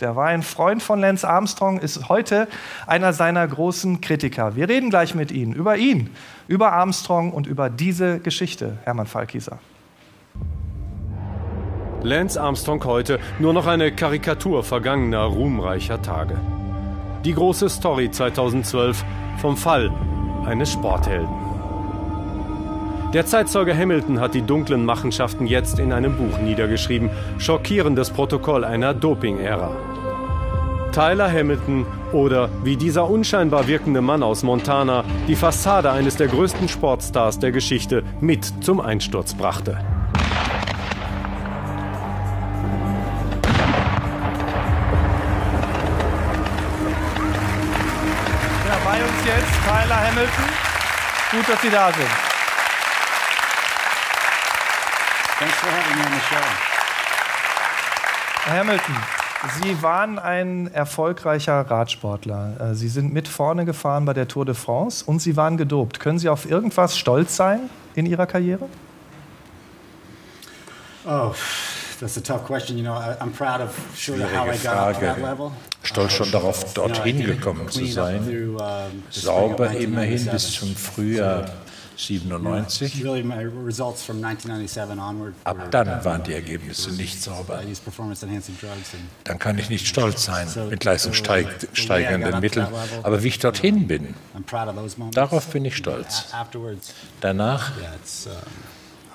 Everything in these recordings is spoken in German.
Der war ein Freund von Lance Armstrong, ist heute einer seiner großen Kritiker. Wir reden gleich mit Ihnen über ihn, über Armstrong und über diese Geschichte, Hermann Falkieser. Lance Armstrong heute nur noch eine Karikatur vergangener ruhmreicher Tage. Die große Story 2012 vom Fall eines Sporthelden. Der Zeitzeuge Hamilton hat die dunklen Machenschaften jetzt in einem Buch niedergeschrieben. Schockierendes Protokoll einer Doping-Ära. Tyler Hamilton oder wie dieser unscheinbar wirkende Mann aus Montana die Fassade eines der größten Sportstars der Geschichte mit zum Einsturz brachte. Ja, bei uns jetzt Tyler Hamilton. Gut, dass Sie da sind. Thanks for having me on the show. Herr Hamilton, Sie waren ein erfolgreicher Radsportler. Äh, Sie sind mit vorne gefahren bei der Tour de France und Sie waren gedopt. Können Sie auf irgendwas stolz sein in Ihrer Karriere? Oh, that's a tough question. You know, I'm proud of of how I Schwierige got up to that Frage. level. Stolz schon darauf, dorthin gekommen zu sein. Sauber immerhin bis zum Frühjahr 97. Really, my results from 1997 onward. Ab dann waren die Ergebnisse nicht sauber. Dann kann ich nicht stolz sein mit leistungssteigernden Mitteln. Aber wie ich dorthin bin, darauf bin ich stolz. Danach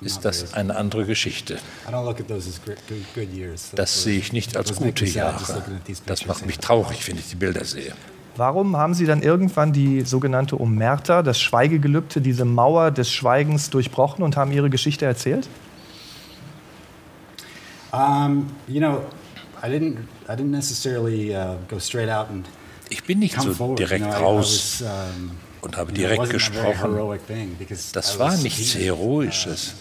ist das eine andere Geschichte. I don't look at those as great, good, good years. Das sehe ich nicht als gute Jahre. Das macht mich traurig, wenn ich die Bilder sehe. Warum haben Sie dann irgendwann die sogenannte Omerta, das Schweigegelübde, diese Mauer des Schweigens durchbrochen und haben Ihre Geschichte erzählt? Um, you know, I didn't. I didn't necessarily uh, go straight out and Ich bin nicht so direkt raus und habe direkt gesprochen. Das war nichts subpoenaed, Heroisches.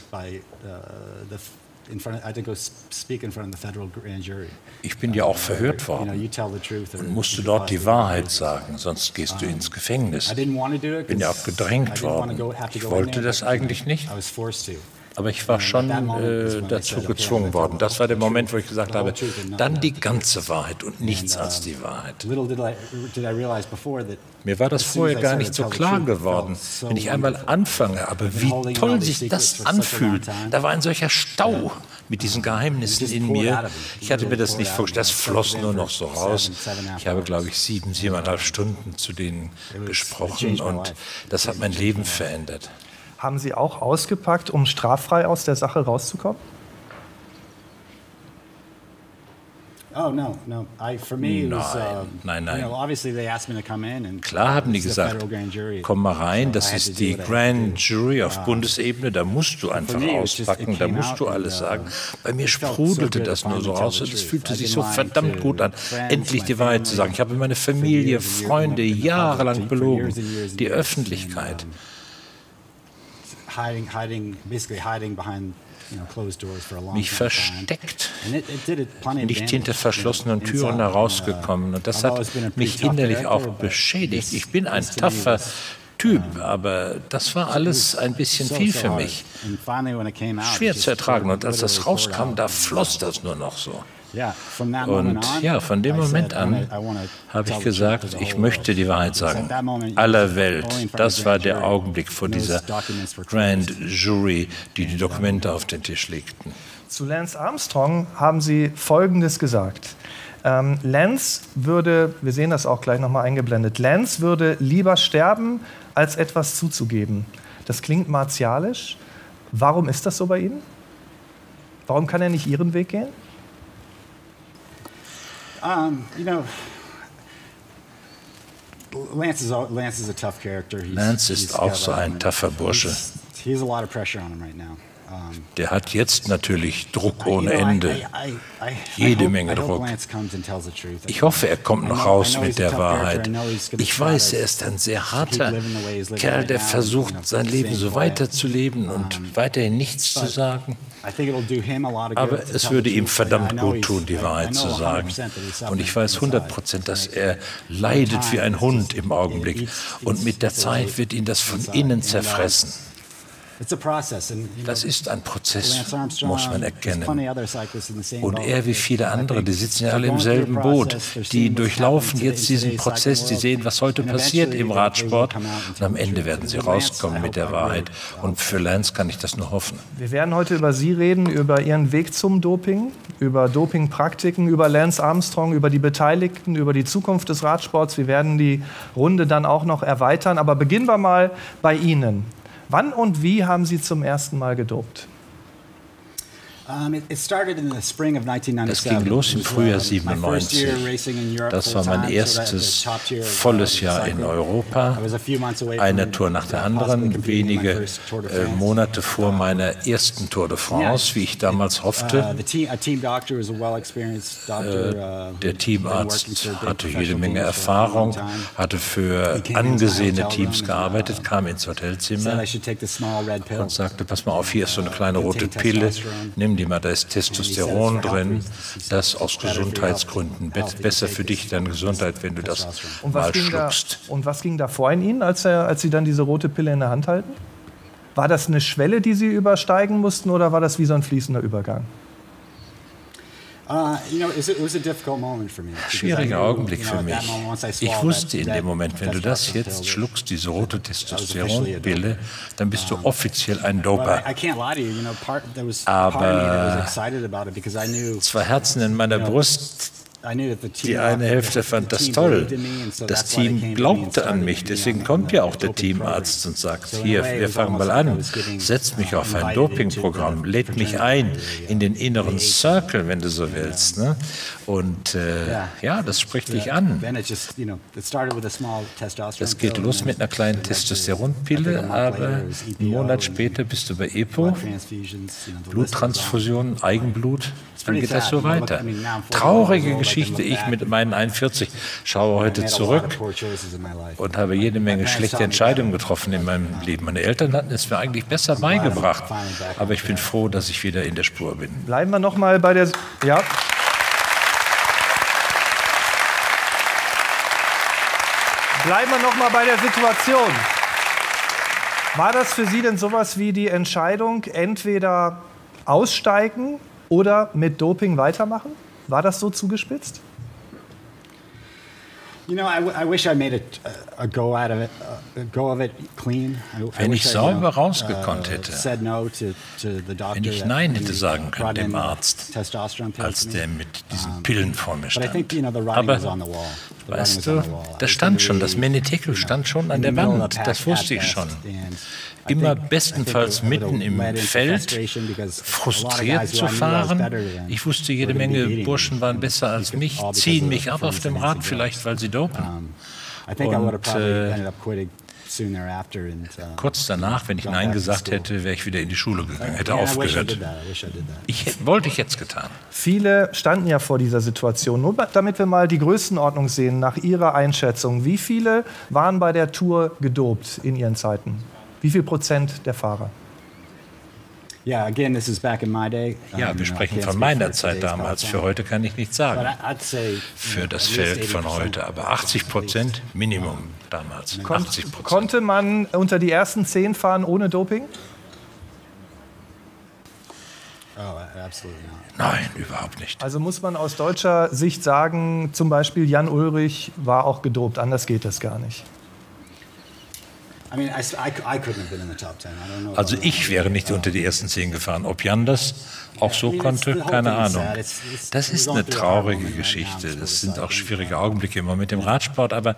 Uh, by, uh, the f- in front of, I had to go s- speak in front of the federal grand jury. Ich bin ja auch verhört You know, worden you tell the truth or und musste you dort die. Wahrheit sagen, sonst gehst du ins Gefängnis. I didn't want to do it. Bin ja auch gedrängt worden. Ich wollte das eigentlich nicht. Aber ich war schon äh, dazu gezwungen worden. Das war der Moment, wo ich gesagt habe, dann die ganze Wahrheit und nichts als die Wahrheit. Mir war das vorher I gar nicht so klar geworden. Wenn ich einmal anfange, aber wie toll sich das anfühlt. Da war ein solcher Stau mit diesen Geheimnissen in mir. Ich hatte mir das nicht vorgestellt. Das floss nur noch so raus. Ich habe, glaube ich, sieben, siebeneinhalb Stunden zu denen gesprochen und das hat mein Leben verändert. Haben Sie auch ausgepackt, um straffrei aus der Sache rauszukommen? Oh no, no. I for me it was. Nein, um, nein, You nein. know, obviously they asked me to come in and Klar haben die gesagt, komm mal rein, So das ist die Grand. Jury auf Bundesebene, da musst du einfach me, just- auspacken, da musst du alles uh, sagen. Bei mir so sprudelte das nur so raus und es fühlte I sich so verdammt gut an, endlich my die Wahrheit zu family, sagen. Ich habe meine Familie, Freunde jahrelang belogen. Die. Öffentlichkeit. And, um, hiding, hiding, basically hiding behind you know, closed doors for a long Mich time. versteckt. And it, it did it plenty of Nicht hinter verschlossenen. Türen uh, herausgekommen. Und das hat mich innerlich auch beschädigt. Ich bin ein taffer Typ, aber das war alles ein bisschen viel für mich. And finally when it came out, it Schwer zu ertragen. Und als das rauskam, da floss das nur noch so. Yeah, from that moment Und on, ja, von dem I Moment said, I an wanna- I wanna habe ich the truth gesagt, ich möchte die world. Wahrheit sagen. Aller Welt. Das the war grand der jury, Augenblick vor dieser Grand. Jury, die die Dokumente auf den Tisch legten. Zu Lance Armstrong haben Sie Folgendes gesagt. Ähm, Lance würde, wir sehen das auch gleich nochmal eingeblendet, Lance würde lieber sterben, als etwas zuzugeben. Das klingt martialisch. Warum ist das so bei Ihnen? Warum kann er nicht Ihren Weg gehen? Um, you know, Lance is Lance is a tough character. He's, Lance ist he's auch so ein um, taffer Bursche. he's- He has a lot of pressure on him right now. Der hat jetzt natürlich Druck ohne Ende. Jede Menge Druck. Ich hoffe, er kommt noch raus mit der. Wahrheit. Ich weiß, er ist ein sehr harter Kerl, der versucht, sein Leben so weiterzuleben und weiterhin nichts zu sagen. Aber es würde ihm verdammt gut tun, die Wahrheit zu sagen. 100% that he's Und ich weiß from 100 inside. Prozent, dass er leidet wie ein Hund im Augenblick. Und mit der Zeit wird ihn das von innen zerfressen. Das ist ein Prozess, muss man erkennen. Und er wie viele andere, die sitzen ja alle im selben Boot, die durchlaufen jetzt diesen Prozess, die sehen, was heute passiert im Radsport und am Ende werden sie rauskommen mit der Wahrheit. Und für Lance kann ich das nur hoffen. Wir werden heute über Sie reden, über Ihren Weg zum Doping, über Dopingpraktiken, über Lance Armstrong, über die Beteiligten, über die Zukunft des Radsports. Wir werden die Runde dann auch noch erweitern. Aber beginnen wir mal bei Ihnen. Wann und wie haben Sie zum ersten Mal gedopt? Das ging los im Frühjahr 97. Das war mein erstes volles Jahr in Europa. Eine Tour nach der anderen, wenige äh, Monate vor meiner ersten Tour de France, wie ich damals hoffte. Uh, äh, uh, der Teamarzt hatte jede Menge Erfahrung, hatte für angesehene Teams gearbeitet, kam ins Hotelzimmer. und sagte, pass mal auf, hier ist so eine kleine rote Pille, nimm die mal, da ist Testosteron drin, das aus Gesundheitsgründen besser für dich, deine Gesundheit, wenn du das mal schluckst. Da, und was ging da vor in Ihnen, als, er, als Sie dann diese rote Pille in der Hand halten? War das eine Schwelle, die Sie übersteigen mussten, oder war das wie so ein fließender Übergang? Uh, Schwieriger Augenblick für mich. Ich wusste in dem Moment, wenn du das jetzt schluckst, diese rote Testosteronpille, dann bist du offiziell ein Doper. Aber zwei Herzen in meiner Brust die eine Hälfte fand das toll. Das Team glaubte an mich, deswegen kommt ja auch der Teamarzt und sagt, hier, wir fangen mal an, setzt mich auf ein Dopingprogramm, lädt mich ein in den inneren Circle, wenn du so willst. Ne? Und äh, ja, das spricht dich an. Das geht los mit einer kleinen Testosteronpille, aber einen Monat später bist du bei EPO, Bluttransfusion, Eigenblut, dann geht das so weiter. Traurige Geschichte. Geschichte. Ich mit meinen 41 schaue heute zurück und habe jede Menge schlechte Entscheidungen getroffen in meinem Leben. Meine Eltern hatten es mir eigentlich besser beigebracht, aber ich bin froh, dass ich wieder in der Spur bin. Bleiben wir noch mal bei der ja. Bleiben wir noch mal bei der Situation. War das für Sie denn sowas wie die Entscheidung, entweder aussteigen oder mit Doping weitermachen? War das so zugespitzt? Wenn ich sauber rausgekonnt uh, hätte, wenn ich Nein hätte sagen können dem Arzt, als der mit diesen Pillen vor mir stand. Aber, weißt du, da stand schon, das Menetekel stand schon an der Wand, das wusste ich schon immer bestenfalls mitten im Feld, frustriert zu fahren. Ich wusste, jede Menge Burschen waren besser als mich, ziehen mich ab auf dem Rad, vielleicht weil sie dopen. Und, äh, Kurz danach, wenn ich Nein gesagt hätte, wäre ich wieder in die Schule gegangen, hätte aufgehört. Ich, wollte ich jetzt getan. Viele standen ja vor dieser Situation. Nur damit wir mal die Größenordnung sehen, nach Ihrer Einschätzung, wie viele waren bei der Tour gedopt in Ihren Zeiten? Wie viel Prozent der Fahrer? Ja, wir sprechen von meiner Zeit damals. Für heute kann ich nichts sagen. Für das Feld von heute. Aber 80 Prozent Minimum damals. 80 Prozent. Konnte man unter die ersten zehn fahren ohne Doping? Oh, Nein, überhaupt nicht. Also muss man aus deutscher Sicht sagen, zum Beispiel Jan Ulrich war auch gedopt. Anders geht das gar nicht. Also ich wäre nicht unter die ersten zehn gefahren. Ob Jan das auch so konnte, keine Ahnung. Das ist eine traurige Geschichte. Das sind auch schwierige Augenblicke immer mit dem Radsport. Aber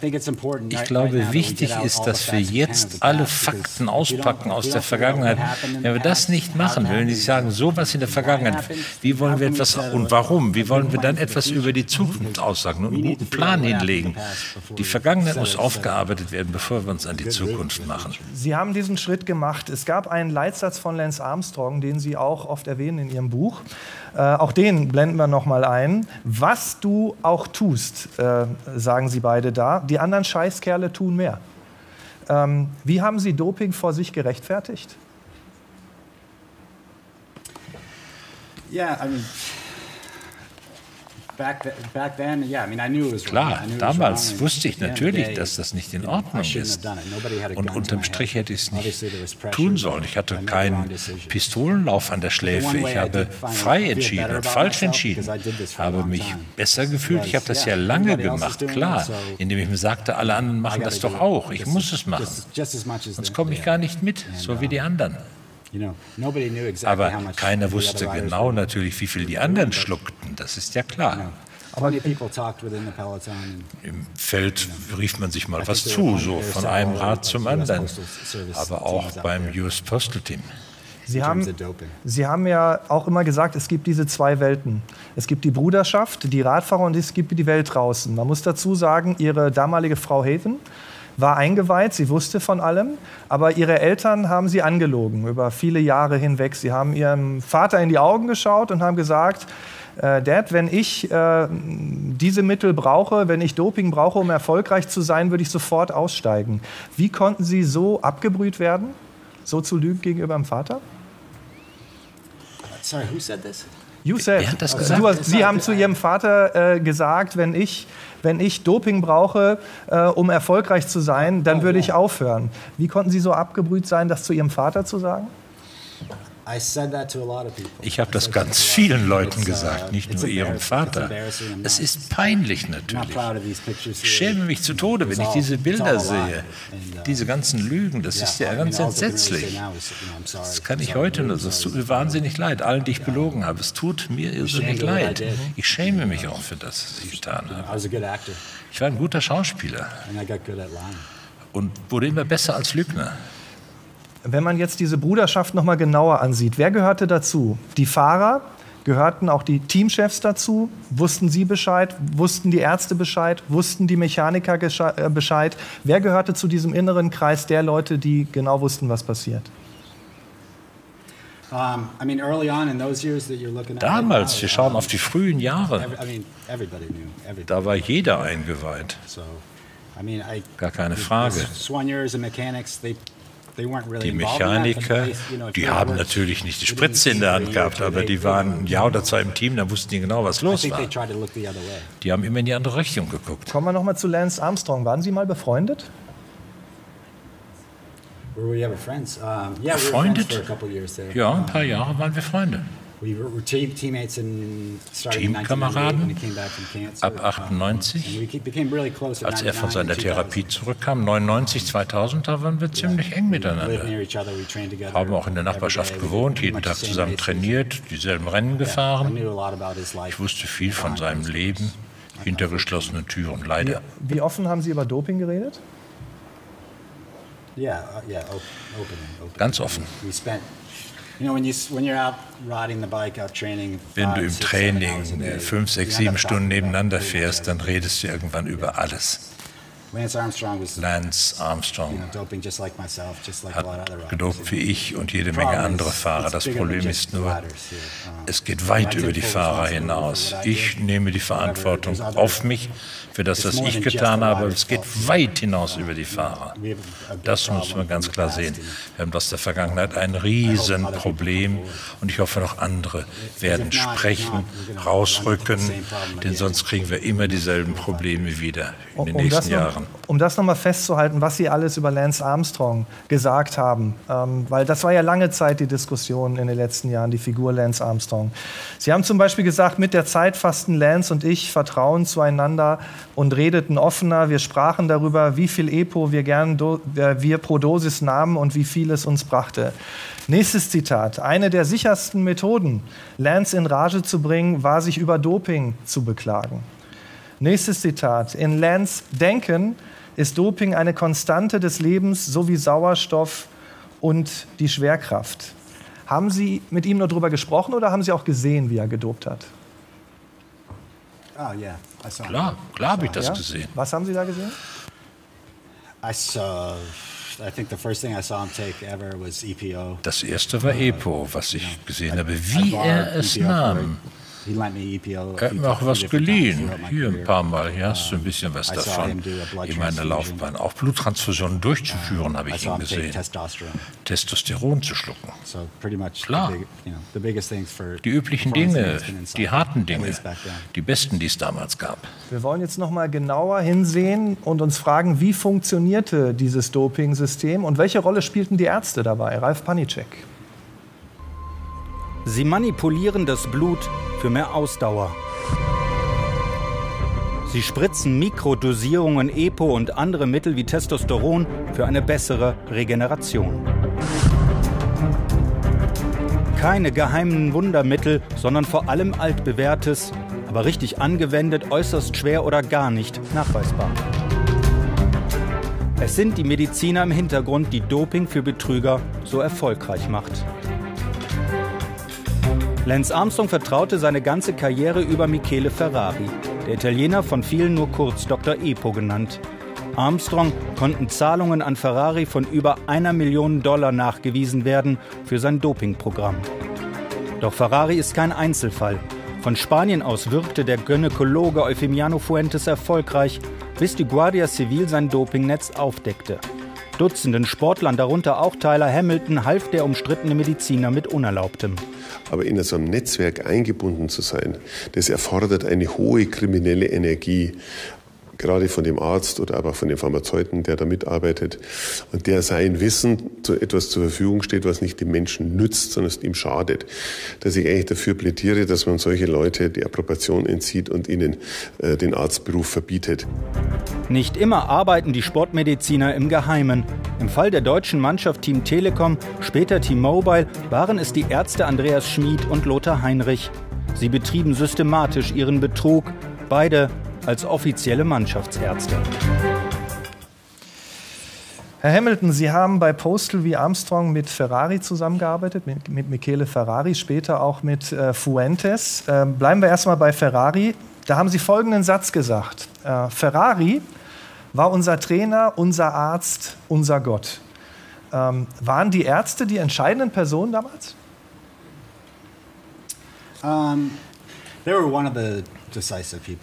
ich glaube, wichtig ist, dass wir jetzt alle Fakten auspacken aus der Vergangenheit. Wenn wir das nicht machen, wenn wir sagen, so was in der Vergangenheit, wie wollen wir etwas und warum? Wie wollen wir dann etwas über die Zukunft aussagen und einen guten Plan hinlegen? Die Vergangenheit muss aufgearbeitet werden, bevor wir uns an die Zukunft machen. Sie haben diesen Schritt gemacht. Es gab einen Leitsatz von Lance Armstrong, den Sie auch oft erwähnen in Ihrem Buch. Äh, auch den blenden wir noch mal ein. Was du auch tust, äh, sagen Sie beide da. Die anderen Scheißkerle tun mehr. Ähm, wie haben Sie Doping vor sich gerechtfertigt? Ja, yeah, I mean Klar, damals wusste ich natürlich, dass das nicht in Ordnung ist. Und unterm Strich hätte ich es nicht tun sollen. Ich hatte keinen Pistolenlauf an der Schläfe. Ich habe frei entschieden und falsch entschieden. Ich habe mich besser gefühlt. Ich habe das ja lange gemacht, klar, indem ich mir sagte, alle anderen machen das doch auch. Ich muss es machen. Sonst komme ich gar nicht mit, so wie die anderen. Aber keiner wusste genau natürlich, wie viel die anderen schluckten, das ist ja klar. Aber Im Feld rief man sich mal was zu, so von einem Rat zum anderen. Aber auch beim US Postal Team. Sie haben, Sie haben ja auch immer gesagt, es gibt diese zwei Welten. Es gibt die Bruderschaft, die Radfahrer und es gibt die Welt draußen. Man muss dazu sagen, Ihre damalige Frau Haven war eingeweiht, sie wusste von allem, aber ihre Eltern haben sie angelogen über viele Jahre hinweg. Sie haben ihrem Vater in die Augen geschaut und haben gesagt, äh, Dad, wenn ich äh, diese Mittel brauche, wenn ich Doping brauche, um erfolgreich zu sein, würde ich sofort aussteigen. Wie konnten Sie so abgebrüht werden, so zu lügen gegenüber dem Vater? Sorry, who said this? You said. Wer hat das gesagt? Du, Sie haben zu Ihrem Vater äh, gesagt, wenn ich, wenn ich Doping brauche, äh, um erfolgreich zu sein, dann oh, würde ich aufhören. Wie konnten Sie so abgebrüht sein, das zu Ihrem Vater zu sagen? Ich habe das ganz vielen Leuten gesagt, nicht nur ihrem Vater. Es ist peinlich natürlich. Ich schäme mich zu Tode, wenn ich diese Bilder sehe. Uh, diese ganzen Lügen, das ist ja ganz entsetzlich. Das kann ich heute nur. Das tut mir wahnsinnig leid, allen, die ich belogen habe. Es tut mir irrsinnig leid. Ich schäme mich auch für das, was ich getan habe. Ich war ein guter Schauspieler und wurde immer besser als Lügner. Wenn man jetzt diese Bruderschaft noch mal genauer ansieht, wer gehörte dazu? Die Fahrer, gehörten auch die Teamchefs dazu? Wussten sie Bescheid? Wussten die Ärzte Bescheid? Wussten die Mechaniker äh, Bescheid? Wer gehörte zu diesem inneren Kreis der Leute, die genau wussten, was passiert? Damals, wir schauen auf die frühen Jahre, da war jeder eingeweiht. Gar keine Frage. Die Mechaniker, die haben natürlich nicht die Spritze in der Hand gehabt, aber die waren ein Jahr oder zwei im Team, da wussten die genau, was los war. Die haben immer in die andere Richtung geguckt. Kommen wir nochmal zu Lance Armstrong. Waren Sie mal befreundet? Befreundet? Ja, ein paar Jahre waren wir Freunde. Teamkameraden? ab 98, als er von seiner Therapie zurückkam, 99, 2000, da waren wir ziemlich eng miteinander. Haben auch in der Nachbarschaft gewohnt, jeden Tag zusammen trainiert, dieselben Rennen gefahren. Ich wusste viel von seinem Leben, hinter geschlossenen Türen, leider. Wie, wie offen haben Sie über Doping geredet? Uh, Ganz offen. Wenn du im Training fünf, sechs, sieben Stunden nebeneinander fährst, dann redest du irgendwann über alles. Lance Armstrong hat gedopt wie ich und jede Menge andere Fahrer. Das Problem ist nur, es geht weit über die Fahrer hinaus. Ich nehme die Verantwortung auf mich für das, was ich getan habe. Es geht weit hinaus über die Fahrer. Das muss man ganz klar sehen. Wir haben aus der Vergangenheit ein Riesenproblem. und ich hoffe, noch andere werden sprechen, rausrücken, denn sonst kriegen wir immer dieselben Probleme wieder in den nächsten Jahren machen. Um das nochmal festzuhalten, was Sie alles über Lance Armstrong gesagt haben, ähm, weil das war ja lange Zeit die Diskussion in den letzten Jahren, die Figur Lance Armstrong. Sie haben zum Beispiel gesagt, mit der Zeit fassten Lance und ich Vertrauen zueinander und redeten offener. Wir sprachen darüber, wie viel Epo wir gern äh, wir pro Dosis nahmen und wie viel es uns brachte. Nächstes Zitat. Eine der sichersten Methoden, Lance in Rage zu bringen, war, sich über Doping zu beklagen. Nächstes Zitat. In Lance Denken ist Doping eine Konstante des Lebens sowie Sauerstoff und die Schwerkraft. Haben Sie mit ihm nur darüber gesprochen oder haben Sie auch gesehen, wie er gedopt hat? Oh, yeah. Klar, klar habe ich das ja? gesehen. Was haben Sie da gesehen? Das erste war EPO, was ich gesehen habe. Wie er es nahm E er hat mir auch was geliehen, hier ein paar Mal. Hier hast du ein bisschen was davon in meiner Laufbahn. Auch Bluttransfusionen durchzuführen, habe ich ihn gesehen. Testosteron zu schlucken. Klar. Die üblichen Dinge, die harten Dinge, die besten, die es damals gab. Wir wollen jetzt noch mal genauer hinsehen und uns fragen, wie funktionierte dieses Doping-System und welche Rolle spielten die Ärzte dabei? Ralf Panicek. Sie manipulieren das Blut für mehr Ausdauer. Sie spritzen Mikrodosierungen EPO und andere Mittel wie Testosteron für eine bessere Regeneration. Keine geheimen Wundermittel, sondern vor allem altbewährtes, aber richtig angewendet äußerst schwer oder gar nicht nachweisbar. Es sind die Mediziner im Hintergrund, die Doping für Betrüger so erfolgreich macht. Lance Armstrong vertraute seine ganze Karriere über Michele Ferrari, der Italiener von vielen nur kurz Dr. Epo genannt. Armstrong konnten Zahlungen an Ferrari von über einer Million Dollar nachgewiesen werden für sein Dopingprogramm. Doch Ferrari ist kein Einzelfall. Von Spanien aus wirkte der Gynäkologe Eufemiano Fuentes erfolgreich, bis die Guardia Civil sein Dopingnetz aufdeckte. Dutzenden Sportlern, darunter auch Tyler Hamilton, half der umstrittene Mediziner mit Unerlaubtem. Aber in so einem Netzwerk eingebunden zu sein, das erfordert eine hohe kriminelle Energie gerade von dem Arzt oder aber von dem Pharmazeuten, der da mitarbeitet und der sein Wissen zu etwas zur Verfügung steht, was nicht dem Menschen nützt, sondern es ihm schadet. Dass ich eigentlich dafür plädiere, dass man solche Leute die Approbation entzieht und ihnen äh, den Arztberuf verbietet. Nicht immer arbeiten die Sportmediziner im Geheimen. Im Fall der deutschen Mannschaft Team Telekom, später Team Mobile, waren es die Ärzte Andreas Schmid und Lothar Heinrich. Sie betrieben systematisch ihren Betrug. Beide als offizielle Mannschaftsärzte. Herr Hamilton, Sie haben bei Postal wie Armstrong mit Ferrari zusammengearbeitet, mit, mit Michele Ferrari, später auch mit äh, Fuentes. Äh, bleiben wir erstmal bei Ferrari. Da haben Sie folgenden Satz gesagt. Äh, Ferrari war unser Trainer, unser Arzt, unser Gott. Ähm, waren die Ärzte die entscheidenden Personen damals? Um, they were one of the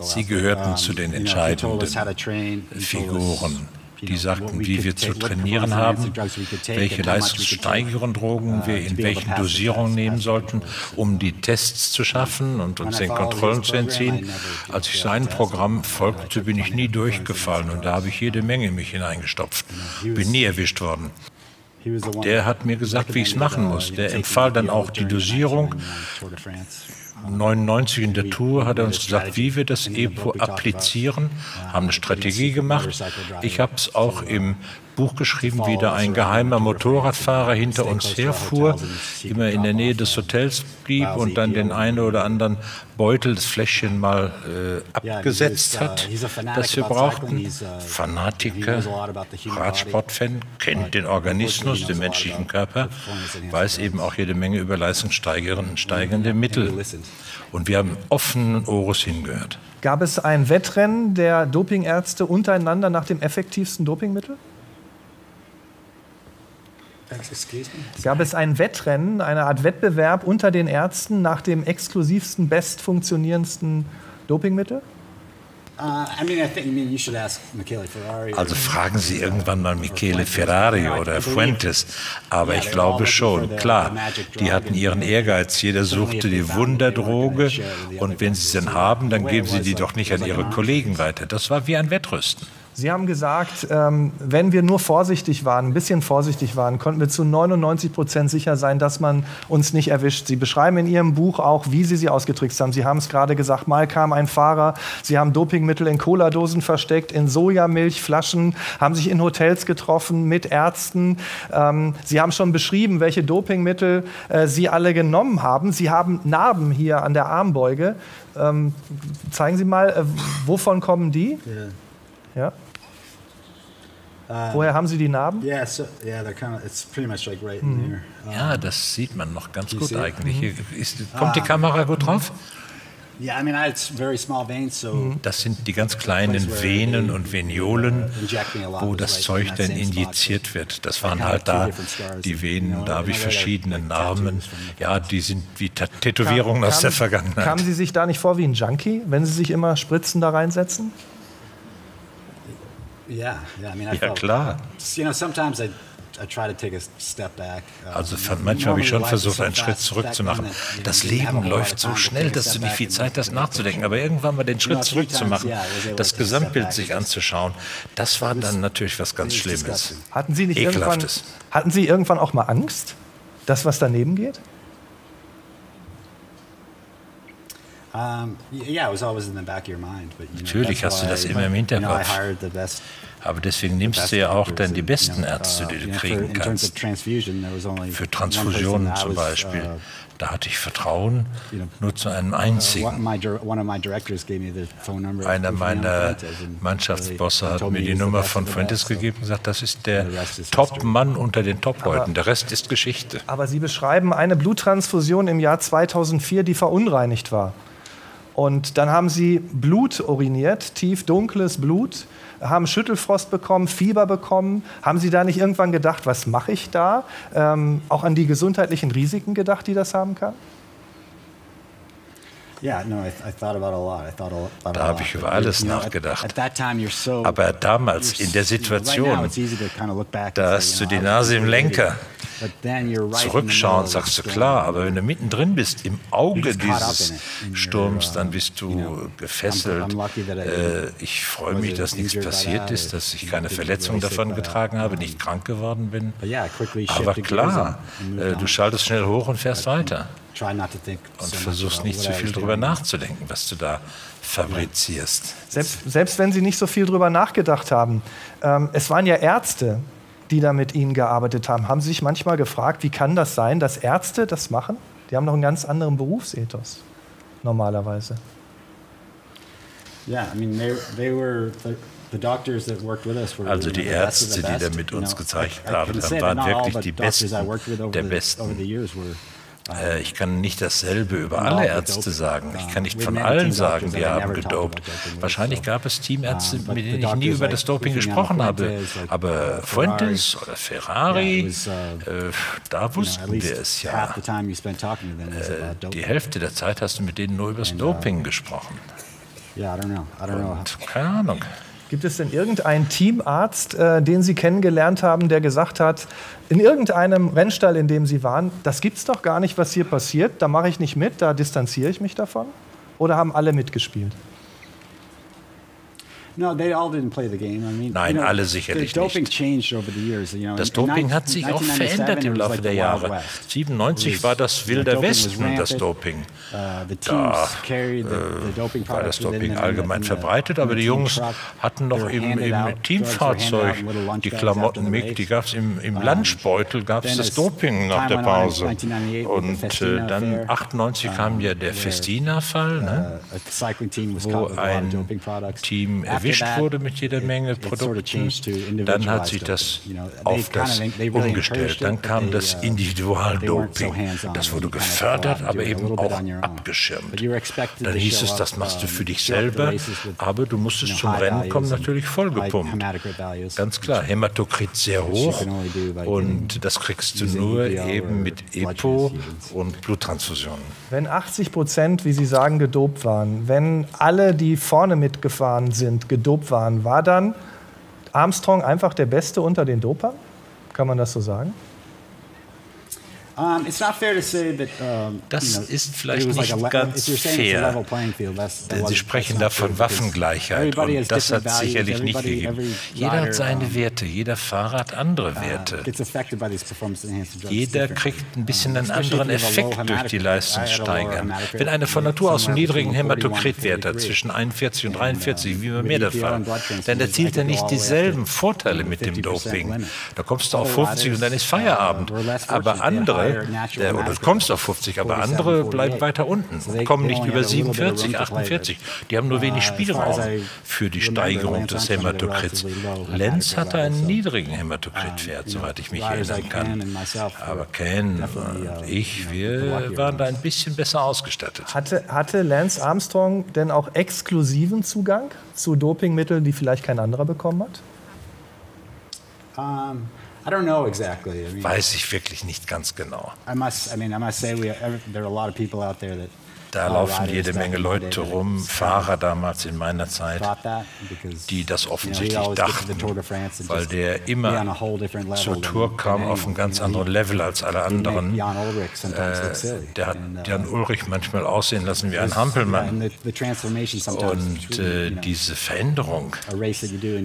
Sie gehörten zu den entscheidenden Figuren. Die sagten, wie wir zu trainieren haben, welche leistungssteigernden Drogen wir in welchen Dosierungen nehmen sollten, um die Tests zu schaffen und uns den Kontrollen zu entziehen. Als ich sein Programm folgte, bin ich nie durchgefallen und da habe ich jede Menge in mich hineingestopft. Bin nie erwischt worden. Der hat mir gesagt, wie ich es machen muss. Der empfahl dann auch die Dosierung 99 in der Tour hat er uns gesagt, wie wir das EPO applizieren, haben eine Strategie gemacht. Ich habe es auch im Buch geschrieben, wie da ein geheimer Motorradfahrer hinter uns herfuhr, immer in der Nähe des Hotels blieb und dann den einen oder anderen Beutel, das Fläschchen mal äh, abgesetzt hat, das wir brauchten. Fanatiker, Radsportfan, kennt den Organismus, den menschlichen Körper, weiß eben auch jede Menge über leistungssteigernde Mittel. Und wir haben offenen Ohres hingehört. Gab es ein Wettrennen der Dopingärzte untereinander nach dem effektivsten Dopingmittel? Gab es ein Wettrennen, eine Art Wettbewerb unter den Ärzten nach dem exklusivsten, bestfunktionierendsten Dopingmittel? Uh, also fragen Sie irgendwann mal Michele Ferrari oder Fuentes. Aber ich glaube schon, klar, die hatten ihren Ehrgeiz. Jeder suchte die Wunderdroge und wenn sie sie dann haben, dann geben sie die doch nicht an ihre Kollegen weiter. Das war wie ein Wettrüsten. Sie haben gesagt, ähm, wenn wir nur vorsichtig waren, ein bisschen vorsichtig waren, konnten wir zu 99 Prozent sicher sein, dass man uns nicht erwischt. Sie beschreiben in Ihrem Buch auch, wie Sie sie ausgetrickst haben. Sie haben es gerade gesagt, mal kam ein Fahrer, Sie haben Dopingmittel in Cola-Dosen versteckt, in Sojamilchflaschen, haben sich in Hotels getroffen mit Ärzten. Ähm, Sie haben schon beschrieben, welche Dopingmittel äh, Sie alle genommen haben. Sie haben Narben hier an der Armbeuge. Ähm, zeigen Sie mal, äh, wovon kommen die? Ja. Woher haben Sie die Narben? Yeah, so, yeah, they're kind of, it's pretty much like right in there. ja, das sieht man noch ganz gut eigentlich. Ist, kommt die ah. Kamera gut drauf? Das sind die ganz kleinen Venen und Veniolen, wo das Zeug dann injiziert wird. Das waren halt da die Venen, da habe ich verschiedene Namen. Ja, die sind wie Tätowierungen aus der Vergangenheit. Kamen Sie sich da nicht vor wie ein Junkie, wenn Sie sich immer Spritzen da reinsetzen? Ja, ja klar. You know, sometimes I also manchmal habe ich schon versucht, einen Schritt zurück zu machen. Das Leben läuft so schnell, dass du nicht viel Zeit hast nachzudenken. Aber irgendwann mal den Schritt zurück zu machen, das Gesamtbild sich anzuschauen, das war dann natürlich was ganz Schlimmes. Hatten Sie nicht irgendwann, hatten Sie irgendwann auch mal Angst, dass was daneben geht? Natürlich hast du das immer im Hinterkopf. Aber deswegen nimmst du ja auch dann die besten Ärzte, die du kriegen kannst. Für Transfusionen zum Beispiel. Da hatte ich Vertrauen nur zu einem einzigen. Einer meiner Mannschaftsbosse hat mir die Nummer von Fuentes gegeben und gesagt, das ist der Top-Mann unter den Top-Leuten. Der Rest ist Geschichte. Aber Sie beschreiben eine Bluttransfusion im Jahr 2004, die verunreinigt war. Und dann haben Sie Blut uriniert, tief dunkles Blut haben Schüttelfrost bekommen, Fieber bekommen. Haben Sie da nicht irgendwann gedacht, was mache ich da? Ähm, auch an die gesundheitlichen Risiken gedacht, die das haben kann? Da habe ich über alles nachgedacht. Aber damals in der Situation, da hast du die Nase im Lenker. Zurückschauen sagst du klar, aber wenn du mittendrin bist, im Auge dieses Sturms, dann bist du gefesselt. Äh, ich freue mich, dass nichts passiert ist, dass ich keine Verletzung davon getragen habe, nicht krank geworden bin. Aber klar, äh, du schaltest schnell hoch und fährst weiter und versuchst nicht zu viel darüber nachzudenken, was du da fabrizierst. Selbst, selbst wenn Sie nicht so viel darüber nachgedacht haben, ähm, es waren ja Ärzte, die da mit Ihnen gearbeitet haben. Haben Sie sich manchmal gefragt, wie kann das sein, dass Ärzte das machen? Die haben doch einen ganz anderen Berufsethos normalerweise. Ja, I mean, they, they were also die Ärzte, die da mit uns gezeichnet haben, waren wirklich die Besten der Besten. Äh, ich kann nicht dasselbe über alle Ärzte sagen. Ich kann nicht von allen sagen, die haben gedopt. Wahrscheinlich gab es Teamärzte, mit denen ich nie über das Doping gesprochen habe. Aber Fuentes oder Ferrari, uh, äh, da wussten wir es ja. Äh, die Hälfte der Zeit hast du mit denen nur über das uh, Doping gesprochen. Und keine Ahnung. Gibt es denn irgendeinen Teamarzt, äh, den Sie kennengelernt haben, der gesagt hat, in irgendeinem Rennstall, in dem Sie waren, das gibt's doch gar nicht, was hier passiert, da mache ich nicht mit, da distanziere ich mich davon? Oder haben alle mitgespielt? Nein, alle sicherlich nicht. Das Doping hat sich auch verändert im Laufe der Jahre. 97 war das Wilder Westen, das Doping. Uh, da äh, war das Doping allgemein verbreitet, aber die Jungs hatten noch im, im Teamfahrzeug die Klamotten mit, die gab es im, im Lunchbeutel, gab es das Doping nach der Pause. Und äh, dann 98 kam ja der Festina-Fall, ne, wo ein Team erwischt erwischt wurde mit jeder Menge Produkten, dann hat sich das auf das umgestellt. Dann kam das Individualdoping. Das wurde gefördert, aber eben auch abgeschirmt. Dann hieß es, das machst du für dich selber, aber du musstest zum Rennen kommen natürlich vollgepumpt. Ganz klar, Hämatokrit sehr hoch und das kriegst du nur eben mit EPO und Bluttransfusionen. Wenn 80 Prozent, wie Sie sagen, gedopt waren, wenn alle, die vorne mitgefahren sind, gedopt waren, war dann Armstrong einfach der Beste unter den Dopern? Kann man das so sagen? Das ist vielleicht nicht ganz fair, denn Sie sprechen da von Waffengleichheit und das hat es sicherlich nicht gegeben. Jeder hat seine Werte, jeder Fahrer hat andere uh, Werte. Jeder kriegt ein bisschen einen anderen Effekt durch die Leistungssteigerung. Wenn einer von Natur aus einen niedrigen Hämatokritwert hat, zwischen 41 und 43, wie bei mir der Fall, dann erzielt er nicht dieselben Vorteile mit dem Doping. Da kommst du auf 50 und dann ist Feierabend. Aber andere Fall. Der, oder du kommst auf 50, aber andere bleiben weiter unten und kommen nicht über 47, 48. Die haben nur wenig uh, Spielraum für die Steigerung des Hämatokrits. Lenz hatte einen niedrigen Hämatokritwert, soweit ich mich erinnern kann. Aber Ken und ich, wir waren da ein bisschen besser ausgestattet. Hatte, hatte Lance Armstrong denn auch exklusiven Zugang zu Dopingmitteln, die vielleicht kein anderer bekommen hat? Um, I don't know exactly. I mean, Weiß ich wirklich nicht ganz genau. I must, I mean, I must say, we, there are a lot of people out there that da laufen jede Menge Leute rum, Fahrer damals in meiner Zeit, die das offensichtlich dachten, weil der immer zur Tour kam auf einem ganz anderen Level als alle anderen. Äh, der hat uh, Jan Ulrich manchmal aussehen lassen wie ein Hampelmann. Und äh, diese Veränderung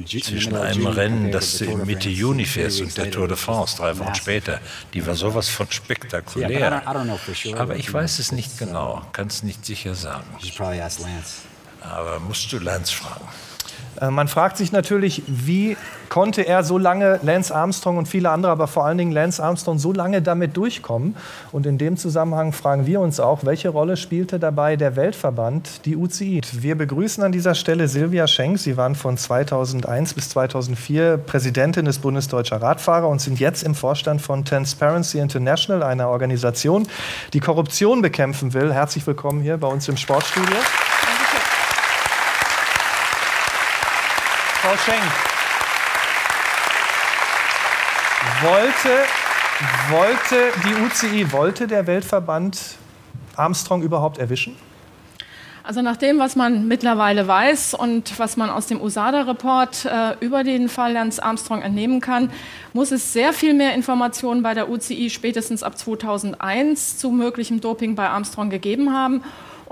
zwischen einem Rennen, das du im Mitte Juni fährst, und der Tour de France drei Wochen später, die war sowas von spektakulär. Aber ich weiß es nicht genau. Kann es nicht sicher sagen. Aber musst du Lance fragen. Äh, man fragt sich natürlich, wie konnte er so lange, Lance Armstrong und viele andere, aber vor allen Dingen Lance Armstrong, so lange damit durchkommen? Und in dem Zusammenhang fragen wir uns auch, welche Rolle spielte dabei der Weltverband, die UCI? Wir begrüßen an dieser Stelle Silvia Schenk. Sie waren von 2001 bis 2004 Präsidentin des Bundesdeutscher Radfahrer und sind jetzt im Vorstand von Transparency International, einer Organisation, die Korruption bekämpfen will. Herzlich willkommen hier bei uns im Sportstudio. Frau Schenk, wollte, wollte die UCI, wollte der Weltverband Armstrong überhaupt erwischen? Also nach dem, was man mittlerweile weiß und was man aus dem USADA-Report äh, über den Fall Lance Armstrong entnehmen kann, muss es sehr viel mehr Informationen bei der UCI spätestens ab 2001 zu möglichem Doping bei Armstrong gegeben haben.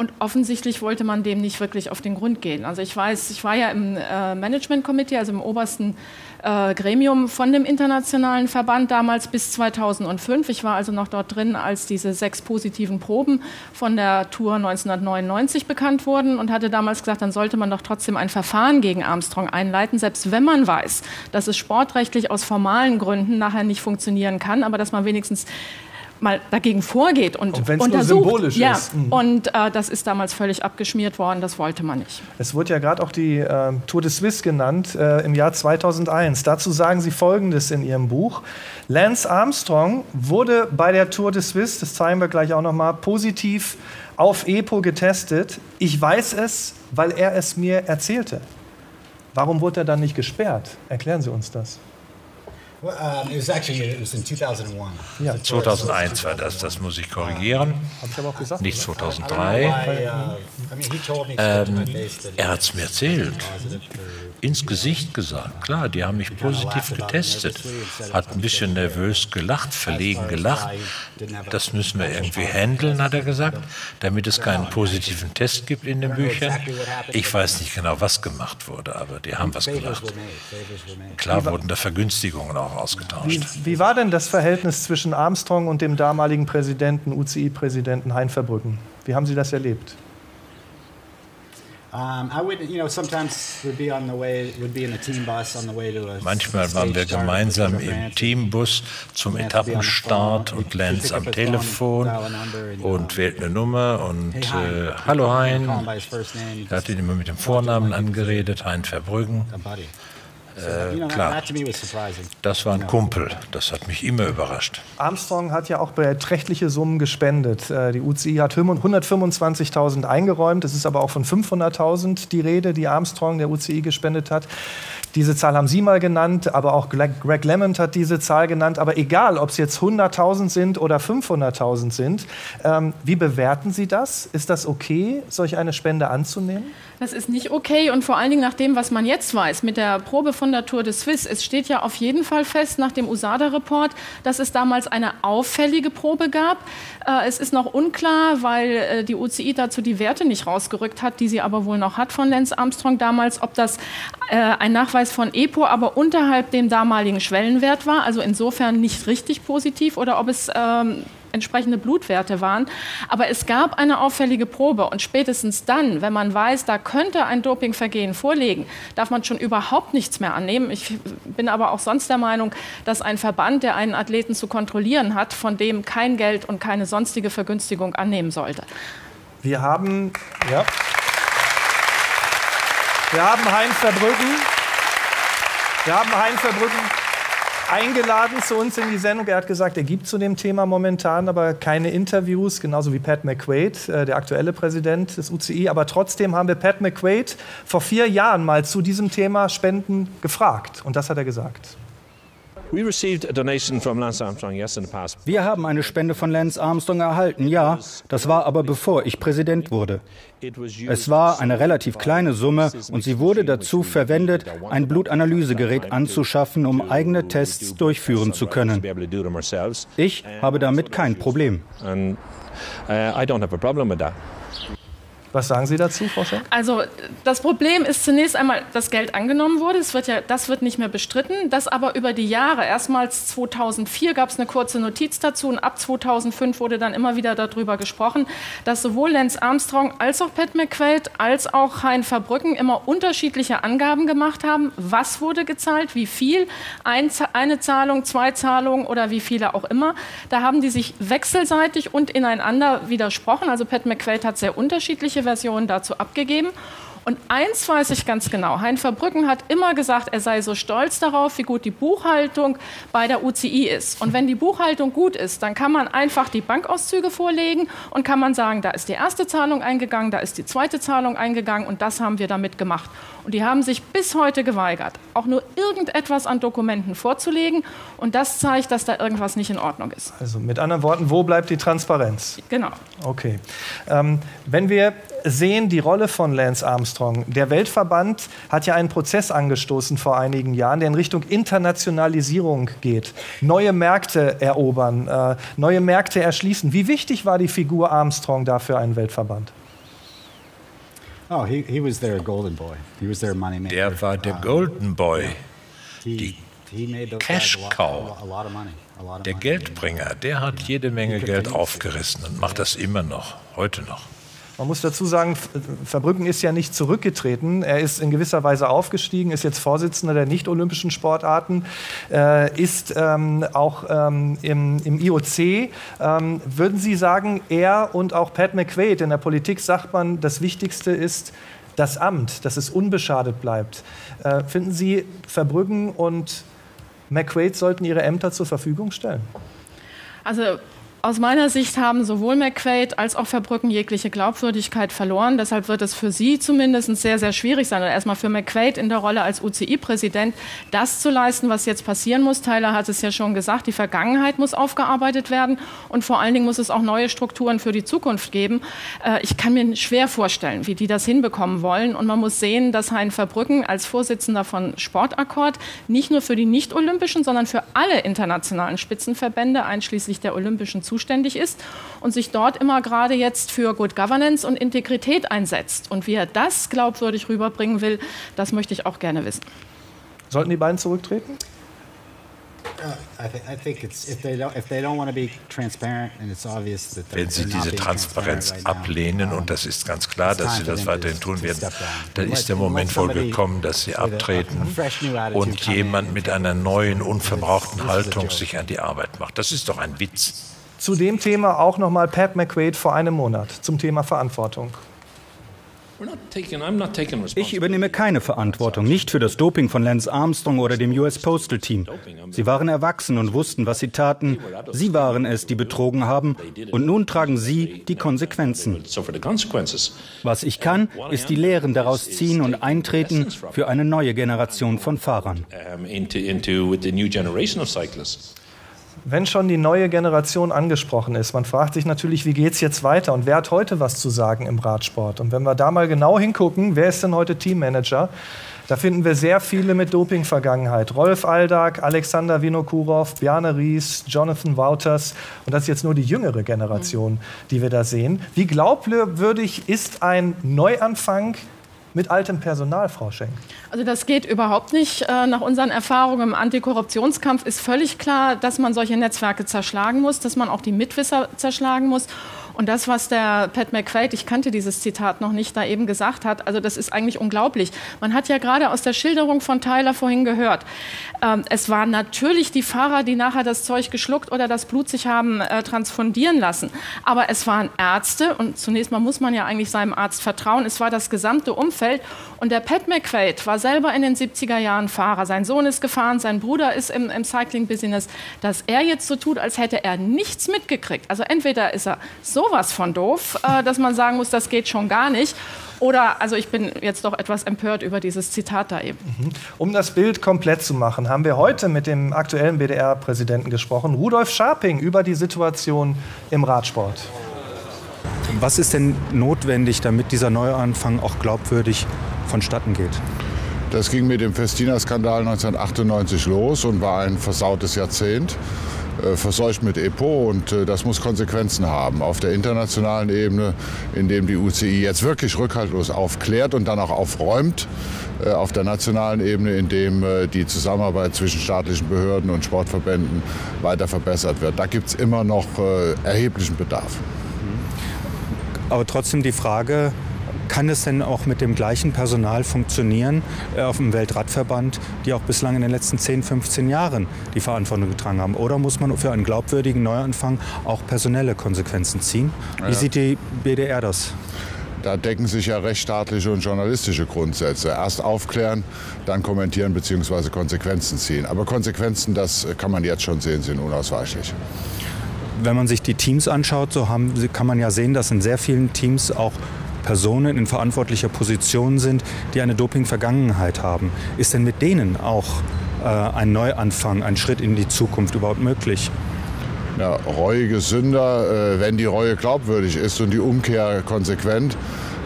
Und offensichtlich wollte man dem nicht wirklich auf den Grund gehen. Also ich weiß, ich war ja im äh, Management Committee, also im obersten äh, Gremium von dem internationalen Verband damals bis 2005. Ich war also noch dort drin, als diese sechs positiven Proben von der Tour 1999 bekannt wurden und hatte damals gesagt, dann sollte man doch trotzdem ein Verfahren gegen Armstrong einleiten, selbst wenn man weiß, dass es sportrechtlich aus formalen Gründen nachher nicht funktionieren kann, aber dass man wenigstens mal dagegen vorgeht und, und untersucht. Symbolisch ja, ist. Mhm. Und äh, das ist damals völlig abgeschmiert worden, das wollte man nicht. Es wurde ja gerade auch die äh, Tour de Suisse genannt äh, im Jahr 2001. Dazu sagen Sie Folgendes in Ihrem Buch. Lance Armstrong wurde bei der Tour de Suisse, das zeigen wir gleich auch nochmal, positiv auf EPO getestet. Ich weiß es, weil er es mir erzählte. Warum wurde er dann nicht gesperrt? Erklären Sie uns das. Ja, 2001 war das, das muss ich korrigieren. Nicht 2003. Ähm, er hat es mir erzählt. Ins Gesicht gesagt. Klar, die haben mich positiv getestet. Hat ein bisschen nervös gelacht, verlegen gelacht. Das müssen wir irgendwie handeln, hat er gesagt, damit es keinen positiven Test gibt in den Büchern. Ich weiß nicht genau, was gemacht wurde, aber die haben was gemacht. Klar wurden da Vergünstigungen auch ausgetauscht. Wie, wie, war denn das Verhältnis zwischen Armstrong und dem damaligen Präsidenten, UCI-Präsidenten Hein Verbrücken? Wie haben Sie das erlebt? Manchmal waren wir gemeinsam im Teambus zum Etappenstart und Lenz am Telefon und wählten eine Nummer und äh, Hallo Hein. Er hat ihn immer mit dem Vornamen angeredet, Hein Verbrücken. Äh, klar, das war ein Kumpel. Das hat mich immer überrascht. Armstrong hat ja auch beträchtliche Summen gespendet. Äh, die UCI hat 125.000 eingeräumt. Es ist aber auch von 500.000 die Rede, die Armstrong der UCI gespendet hat. Diese Zahl haben Sie mal genannt, aber auch Greg Lemond hat diese Zahl genannt. Aber egal, ob es jetzt 100.000 sind oder 500.000 sind, ähm, wie bewerten Sie das? Ist das okay, solch eine Spende anzunehmen? Das ist nicht okay und vor allen Dingen nach dem, was man jetzt weiß, mit der Probe von der Tour de Suisse. Es steht ja auf jeden Fall fest nach dem USADA-Report, dass es damals eine auffällige Probe gab. Äh, es ist noch unklar, weil äh, die UCI dazu die Werte nicht rausgerückt hat, die sie aber wohl noch hat von Lance Armstrong damals, ob das äh, ein Nachweis von EPO, aber unterhalb dem damaligen Schwellenwert war, also insofern nicht richtig positiv, oder ob es ähm, entsprechende Blutwerte waren. Aber es gab eine auffällige Probe und spätestens dann, wenn man weiß, da könnte ein Dopingvergehen vorliegen, darf man schon überhaupt nichts mehr annehmen. Ich bin aber auch sonst der Meinung, dass ein Verband, der einen Athleten zu kontrollieren hat, von dem kein Geld und keine sonstige Vergünstigung annehmen sollte. Wir haben, ja. Wir haben Heinz Verbrücken. Wir haben Heinz Verbrücken eingeladen zu uns in die Sendung. Er hat gesagt, er gibt zu dem Thema momentan aber keine Interviews, genauso wie Pat McQuaid, äh, der aktuelle Präsident des UCI. Aber trotzdem haben wir Pat McQuaid vor vier Jahren mal zu diesem Thema Spenden gefragt. Und das hat er gesagt. Wir haben eine Spende von Lance Armstrong erhalten, ja. Das war aber bevor ich Präsident wurde. Es war eine relativ kleine Summe und sie wurde dazu verwendet, ein Blutanalysegerät anzuschaffen, um eigene Tests durchführen zu können. Ich habe damit kein Problem. Was sagen Sie dazu, Frau Schenk? Also das Problem ist zunächst einmal, dass Geld angenommen wurde. Das wird, ja, das wird nicht mehr bestritten. Das aber über die Jahre, erstmals 2004 gab es eine kurze Notiz dazu und ab 2005 wurde dann immer wieder darüber gesprochen, dass sowohl Lance Armstrong als auch Pat McQuaid als auch Hein Verbrücken immer unterschiedliche Angaben gemacht haben. Was wurde gezahlt, wie viel, ein, eine Zahlung, zwei Zahlungen oder wie viele auch immer. Da haben die sich wechselseitig und ineinander widersprochen. Also Pat McQuaid hat sehr unterschiedliche Version dazu abgegeben. Und eins weiß ich ganz genau. Hein Verbrücken hat immer gesagt, er sei so stolz darauf, wie gut die Buchhaltung bei der UCI ist. Und wenn die Buchhaltung gut ist, dann kann man einfach die Bankauszüge vorlegen und kann man sagen, da ist die erste Zahlung eingegangen, da ist die zweite Zahlung eingegangen und das haben wir damit gemacht. Und die haben sich bis heute geweigert, auch nur irgendetwas an Dokumenten vorzulegen. Und das zeigt, dass da irgendwas nicht in Ordnung ist. Also mit anderen Worten, wo bleibt die Transparenz? Genau. Okay. Ähm, wenn wir sehen die Rolle von Lance Armstrong, der Weltverband hat ja einen Prozess angestoßen vor einigen Jahren, der in Richtung Internationalisierung geht. Neue Märkte erobern, äh, neue Märkte erschließen. Wie wichtig war die Figur Armstrong da für einen Weltverband? Oh, he, he was their golden boy. He was their money maker. Der war der Golden Boy. Die Cash Cow. Der Geldbringer, der hat jede Menge Geld aufgerissen und macht das immer noch, heute noch. Man muss dazu sagen, Verbrücken ist ja nicht zurückgetreten. Er ist in gewisser Weise aufgestiegen, ist jetzt Vorsitzender der nicht-olympischen Sportarten, äh, ist ähm, auch ähm, im, im, IOC. Ähm, würden Sie sagen, er und auch Pat McQuaid, in der Politik sagt man, das Wichtigste ist das Amt, dass es unbeschadet bleibt. Äh, finden Sie, Verbrücken und McQuaid sollten ihre Ämter zur Verfügung stellen? Also aus meiner Sicht haben sowohl McQuaid als auch Verbrücken jegliche Glaubwürdigkeit verloren. Deshalb wird es für Sie zumindest sehr, sehr schwierig sein, oder erstmal für McQuaid in der Rolle als UCI-Präsident, das zu leisten, was jetzt passieren muss. Tyler hat es ja schon gesagt, die Vergangenheit muss aufgearbeitet werden und vor allen Dingen muss es auch neue Strukturen für die Zukunft geben. Äh, ich kann mir schwer vorstellen, wie die das hinbekommen wollen. Und man muss sehen, dass Hein Verbrücken als Vorsitzender von Sportakkord nicht nur für die nicht-olympischen, sondern für alle internationalen Spitzenverbände, einschließlich der olympischen zuständig ist und sich dort immer gerade jetzt für Good Governance und Integrität einsetzt. Und wie er das glaubwürdig rüberbringen will, das möchte ich auch gerne wissen. Sollten die beiden zurücktreten? Wenn sie diese Transparenz ablehnen, und das ist ganz klar, dass sie das weiterhin tun werden, dann ist der Moment wohl gekommen, dass sie abtreten und jemand mit einer neuen, unverbrauchten Haltung sich an die Arbeit macht. Das ist doch ein Witz zu dem Thema auch noch mal Pat McQuaid vor einem Monat zum Thema Verantwortung. Ich übernehme keine Verantwortung, nicht für das Doping von Lance Armstrong oder dem US Postal Team. Sie waren erwachsen und wussten, was sie taten. Sie waren es, die betrogen haben. Und nun tragen sie die Konsequenzen. Was ich kann, ist die Lehren daraus ziehen und eintreten für eine neue Generation von Fahrern. Wenn schon die neue Generation angesprochen ist, man fragt sich natürlich, wie geht es jetzt weiter und wer hat heute was zu sagen im Radsport? Und wenn wir da mal genau hingucken, wer ist denn heute Teammanager? Da finden wir sehr viele mit Doping-Vergangenheit. Rolf Aldag, Alexander Vinokurov, Bjarne Ries, Jonathan Wouters. Und das ist jetzt nur die jüngere Generation, die wir da sehen. Wie glaubwürdig ist ein Neuanfang mit altem Personal, Frau Schenk? Also das geht überhaupt nicht. Äh, nach unseren Erfahrungen im Antikorruptionskampf ist völlig klar, dass man solche Netzwerke zerschlagen muss, dass man auch die Mitwisser zerschlagen muss. Und das, was der Pat McQuaid, ich kannte dieses Zitat noch nicht, da eben gesagt hat, also das ist eigentlich unglaublich. Man hat ja gerade aus der Schilderung von Tyler vorhin gehört, ähm, es waren natürlich die Fahrer, die nachher das Zeug geschluckt oder das Blut sich haben äh, transfundieren lassen. Aber es waren Ärzte und zunächst mal muss man ja eigentlich seinem Arzt vertrauen. Es war das gesamte Umfeld und der Pat McQuaid war selber in den 70er Jahren Fahrer. Sein Sohn ist gefahren, sein Bruder ist im, im Cycling-Business. Dass er jetzt so tut, als hätte er nichts mitgekriegt. Also entweder ist er so sowas von doof, äh, dass man sagen muss, das geht schon gar nicht. Oder, also ich bin jetzt doch etwas empört über dieses Zitat da eben. Mhm. Um das Bild komplett zu machen, haben wir heute mit dem aktuellen BDR-Präsidenten gesprochen, Rudolf Scharping, über die Situation im Radsport. Was ist denn notwendig, damit dieser Neuanfang auch glaubwürdig vonstatten geht? Das ging mit dem Festina-Skandal 1998 los und war ein versautes Jahrzehnt. Äh, verseucht mit EPO und äh, das muss Konsequenzen haben auf der internationalen Ebene, indem die UCI jetzt wirklich rückhaltlos aufklärt und dann auch aufräumt äh, auf der nationalen Ebene, indem die Zusammenarbeit zwischen staatlichen Behörden und Sportverbänden weiter verbessert wird. Da gibt es immer noch erheblichen Bedarf. Aber trotzdem die Frage, kann es denn auch mit dem gleichen Personal funktionieren äh, auf dem Weltradverband, die auch bislang in den letzten 10, 15 Jahren die Verantwortung getragen haben? Oder muss man für einen glaubwürdigen Neuanfang auch personelle Konsequenzen ziehen? Wie ja. sieht die BDR das? Da decken sich ja rechtsstaatliche und journalistische Grundsätze. Erst aufklären, dann kommentieren bzw. Konsequenzen ziehen. Aber Konsequenzen, das kann man jetzt schon sehen, sind unausweichlich. Wenn man sich die Teams anschaut, so haben, kann man ja sehen, dass in sehr vielen Teams auch Personen in verantwortlicher Position sind, die eine Doping-Vergangenheit haben. Ist denn mit denen auch äh, ein Neuanfang, ein Schritt in die Zukunft überhaupt möglich? Ja, reuige Sünder, äh, wenn die Reue glaubwürdig ist und die Umkehr konsequent,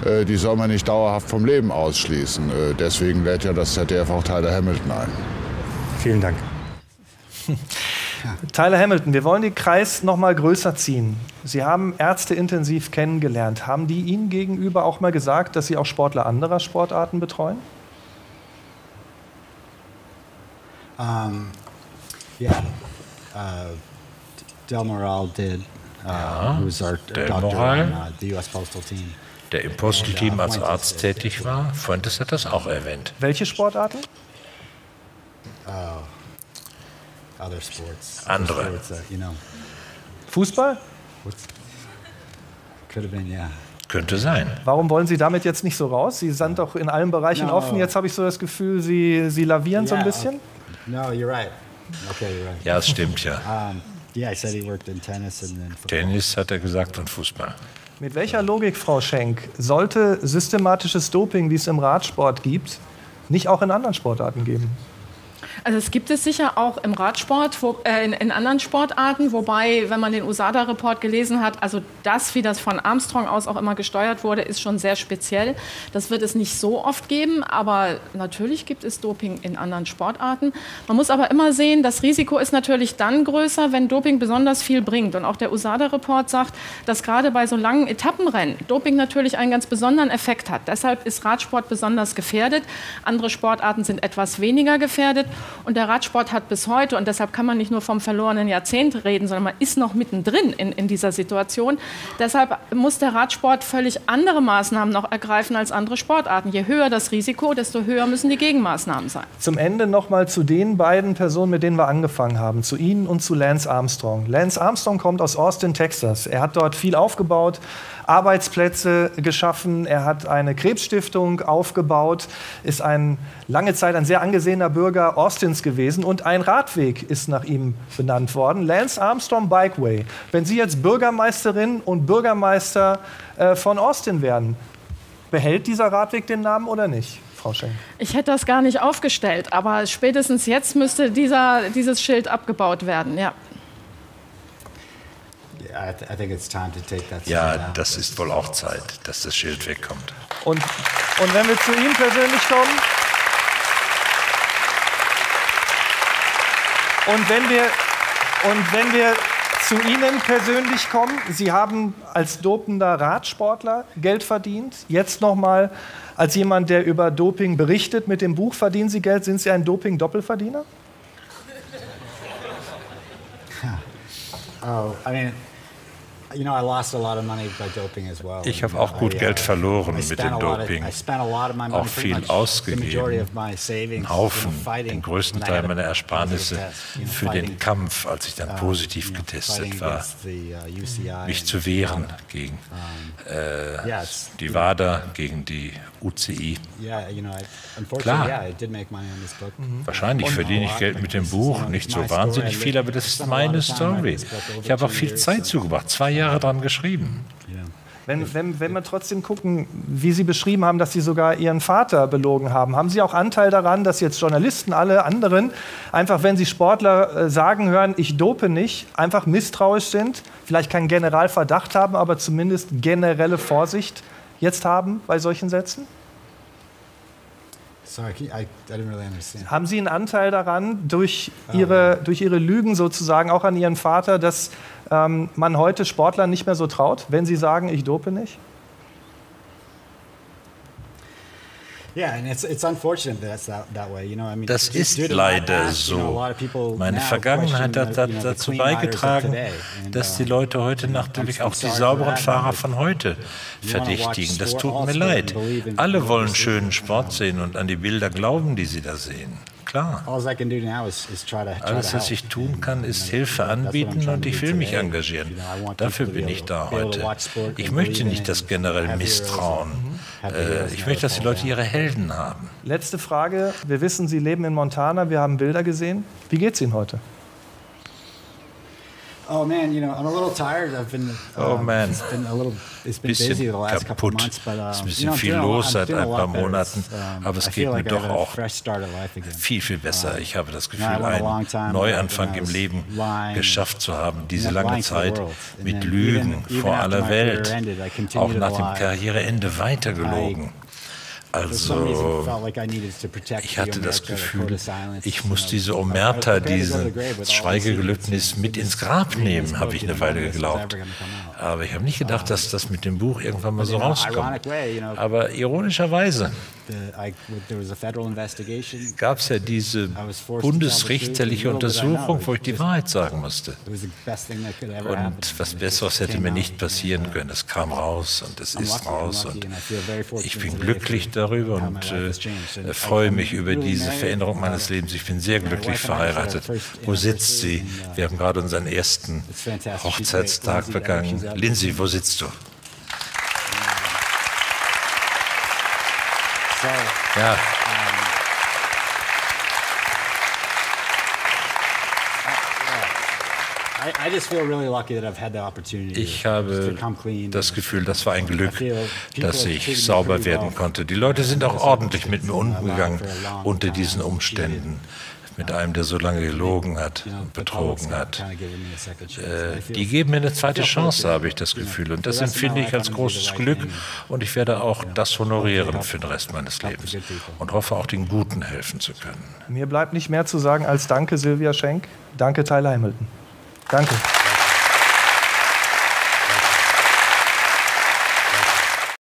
äh, die soll man nicht dauerhaft vom Leben ausschließen. Äh, deswegen lädt ja das ZDF auch Tyler Hamilton ein. Vielen Dank. Tyler Hamilton, wir wollen den Kreis noch mal größer ziehen. Sie haben Ärzte intensiv kennengelernt. Haben die Ihnen gegenüber auch mal gesagt, dass Sie auch Sportler anderer Sportarten betreuen? Um, yeah, uh, Del Moral did. Uh, ja, who's our Del Moral, on, uh, the US Postal Team. der im Postelteam als Arzt tätig war, Fuentes hat das auch erwähnt. Welche Sportarten? Oh. Andere. Sports, uh, you know. Fußball? Could have been, yeah. Könnte sein. Warum wollen Sie damit jetzt nicht so raus? Sie sind doch in allen Bereichen no. offen. Jetzt habe ich so das Gefühl, Sie, Sie lavieren yeah, so ein bisschen. No, you're right. Okay, you're right. Ja, es stimmt ja. Um, yeah, I said he worked in tennis and then Tennis hat er gesagt und Fußball. Mit welcher Logik, Frau Schenk, sollte systematisches Doping, wie es im Radsport gibt, nicht auch in anderen Sportarten geben? Also es gibt es sicher auch im Radsport, wo, äh, in, in, anderen Sportarten, wobei, wenn man den USADA-Report gelesen hat, also das, wie das von Armstrong aus auch immer gesteuert wurde, ist schon sehr speziell. Das wird es nicht so oft geben, aber natürlich gibt es Doping in anderen Sportarten. Man muss aber immer sehen, das Risiko ist natürlich dann größer, wenn Doping besonders viel bringt. Und auch der USADA-Report sagt, dass gerade bei so langen Etappenrennen Doping natürlich einen ganz besonderen Effekt hat. Deshalb ist Radsport besonders gefährdet. Andere Sportarten sind etwas weniger gefährdet. Und der Radsport hat bis heute, und deshalb kann man nicht nur vom verlorenen Jahrzehnt reden, sondern man ist noch mittendrin in, in dieser Situation. Deshalb muss der Radsport völlig andere Maßnahmen noch ergreifen als andere Sportarten. Je höher das Risiko, desto höher müssen die Gegenmaßnahmen sein. Zum Ende noch mal zu den beiden Personen, mit denen wir angefangen haben, zu Ihnen und zu Lance Armstrong. Lance Armstrong kommt aus Austin, Texas. Er hat dort viel aufgebaut, Arbeitsplätze geschaffen, er hat eine Krebsstiftung aufgebaut, ist ein, lange Zeit ein sehr angesehener Bürger Austins gewesen und ein Radweg ist nach ihm benannt worden, Lance Armstrong Bikeway. Wenn Sie jetzt Bürgermeisterin und Bürgermeister äh, von Austin werden, behält dieser Radweg den Namen oder nicht? Frau Schenk. Ich hätte das gar nicht aufgestellt, aber spätestens jetzt müsste dieser, dieses Schild abgebaut werden, ja. Ja, das ist wohl auch Zeit, dass das Schild wegkommt. Und, und wenn wir zu ihm persönlich kommen, und wenn wir, und wenn wir zu Ihnen persönlich kommen. Sie haben als dopender Radsportler Geld verdient. Jetzt noch mal als jemand, der über Doping berichtet. Mit dem Buch verdienen Sie Geld. Sind Sie ein Doping-Doppelverdiener? Oh, I mean, ich habe auch gut Geld uh, verloren mit dem Doping, auch viel ausgegeben, einen Haufen, den größten Teil meiner Ersparnisse für den Kampf, als ich dann positiv getestet war, uh, mich zu wehren gegen äh, die WADA, gegen die UCI. Klar, mhm. wahrscheinlich verdiene ich Geld mit dem Buch, nicht so wahnsinnig viel, aber das ist meine Story. Ich habe auch viel Zeit zugebracht, zwei Jahre dran geschrieben. Wenn, wenn, wenn wir trotzdem gucken, wie Sie beschrieben haben, dass Sie sogar Ihren Vater belogen haben, haben Sie auch Anteil daran, dass jetzt Journalisten, alle anderen, einfach wenn Sie Sportler äh, sagen hören, ich dope nicht, einfach misstrauisch sind, vielleicht keinen Generalverdacht haben, aber zumindest generelle Vorsicht jetzt haben bei solchen Sätzen? Sorry, I, didn't really understand. Haben Sie einen Anteil daran, durch Ihre, durch Ihre Lügen sozusagen, auch an Ihren Vater, dass ähm, man heute Sportlern nicht mehr so traut, wenn sie sagen, ich dope nicht? Das ist leider so. Meine Vergangenheit hat dazu beigetragen, dass die Leute heute natürlich auch die sauberen Fahrer von heute verdächtigen. Das tut mir leid. Alle wollen schönen Sport sehen und an die Bilder glauben, die sie da sehen klar. Alles, was ich tun kann, ist Hilfe anbieten und ich will mich engagieren. Dafür bin ich da heute. Ich möchte nicht das generell Misstrauen. Äh, ich möchte, dass die Leute ihre Helden haben. Letzte Frage. Wir wissen, Sie leben in Montana. Wir haben Bilder gesehen. Wie geht es Ihnen heute? Oh man, you know, I'm a little tired. I've been. oh man. It's been a little. It's been busy the last couple months, but uh, ist ein bisschen viel los seit ein paar Monaten, aber es geht mir doch auch viel viel besser. Ich habe das Gefühl, einen Neuanfang im Leben geschafft zu haben. Diese lange Zeit mit Lügen vor aller Welt, auch nach dem Karriereende weitergelogen. Also, ich hatte das Gefühl, ich muss diese Omerta, dieses Schweigegelübnis mit ins Grab nehmen, habe ich eine Weile geglaubt. Aber ich habe nicht gedacht, dass das mit dem Buch irgendwann mal so rauskommt. Aber ironischerweise gab es ja diese bundesrichterliche Untersuchung, wo ich die Wahrheit sagen musste. Und was Besseres hätte mir nicht passieren können. Es kam raus und es ist raus. Und ich bin glücklich darüber und äh, freue mich über diese Veränderung meines Lebens. Ich bin sehr glücklich verheiratet. Wo sitzt sie? Uh, Wir haben gerade unseren ersten Hochzeitstag begangen. Lindsay, wo sitzt du? Ja. Ich habe das Gefühl, das war ein Glück, dass ich sauber werden konnte. Die Leute sind auch ordentlich mit mir umgegangen unter diesen Umständen mit einem, der so lange gelogen hat und betrogen hat. Äh, die geben mir eine zweite Chance, habe ich das Gefühl. Und das empfinde ich als großes Glück. Und ich werde auch das honorieren für den Rest meines Lebens und hoffe auch den Guten helfen zu können. Mir bleibt nicht mehr zu sagen als Danke, Silvia Schenk. Danke, Tyler Hamilton. Danke.